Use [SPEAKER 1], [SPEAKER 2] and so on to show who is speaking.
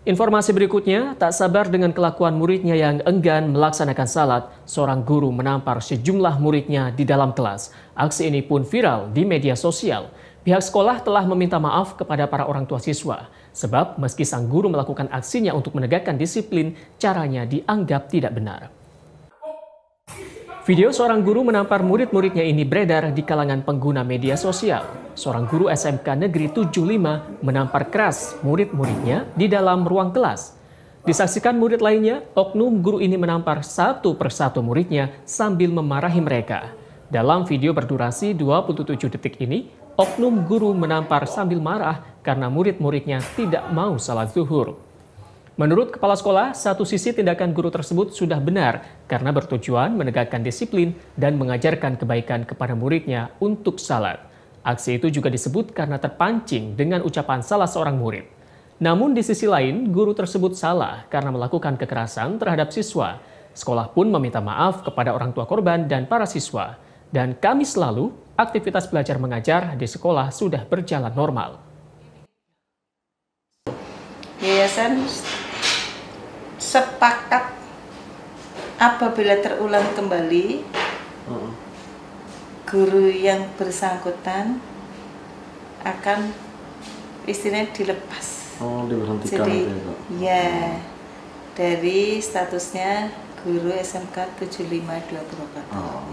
[SPEAKER 1] Informasi berikutnya, tak sabar dengan kelakuan muridnya yang enggan melaksanakan salat, seorang guru menampar sejumlah muridnya di dalam kelas. Aksi ini pun viral di media sosial. Pihak sekolah telah meminta maaf kepada para orang tua siswa, sebab meski sang guru melakukan aksinya untuk menegakkan disiplin, caranya dianggap tidak benar. Video seorang guru menampar murid-muridnya ini beredar di kalangan pengguna media sosial. Seorang guru SMK Negeri 75 menampar keras murid-muridnya di dalam ruang kelas. Disaksikan murid lainnya, oknum guru ini menampar satu persatu muridnya sambil memarahi mereka. Dalam video berdurasi 27 detik ini, oknum guru menampar sambil marah karena murid-muridnya tidak mau salat zuhur. Menurut kepala sekolah, satu sisi tindakan guru tersebut sudah benar karena bertujuan menegakkan disiplin dan mengajarkan kebaikan kepada muridnya untuk salat. Aksi itu juga disebut karena terpancing dengan ucapan salah seorang murid. Namun di sisi lain, guru tersebut salah karena melakukan kekerasan terhadap siswa. Sekolah pun meminta maaf kepada orang tua korban dan para siswa. Dan kami selalu, aktivitas belajar mengajar di sekolah sudah berjalan normal.
[SPEAKER 2] Yayasan sepakat apabila terulang kembali guru yang bersangkutan akan istilahnya dilepas.
[SPEAKER 3] Oh, diberhentikan
[SPEAKER 2] Jadi
[SPEAKER 3] ya, Pak?
[SPEAKER 2] ya dari statusnya guru SMK 75 Dua Purwokerto.
[SPEAKER 3] Oh,